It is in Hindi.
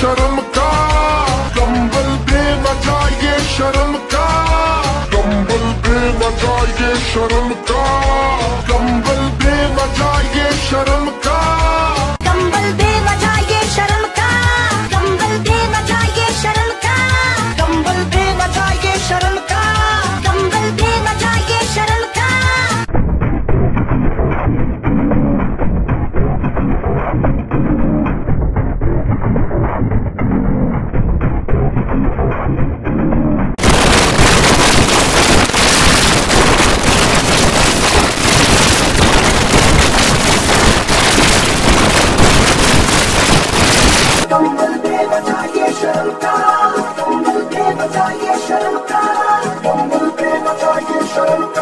शर्म का कंबल बेवजह ये शर्म का कंबल बेवजह ये शर्म का। Oh.